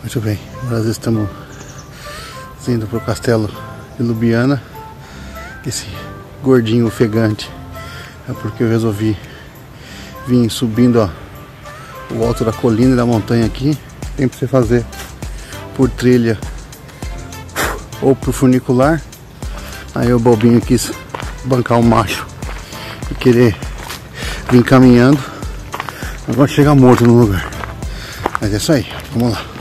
Muito bem, nós estamos indo para o castelo de Lubiana. Esse gordinho ofegante é porque eu resolvi vir subindo ó, o alto da colina e da montanha aqui. Tem para você fazer por trilha ou por funicular. Aí o bobinho quis bancar o macho querer vir caminhando. Agora chega morto no lugar. Mas é isso aí, vamos lá.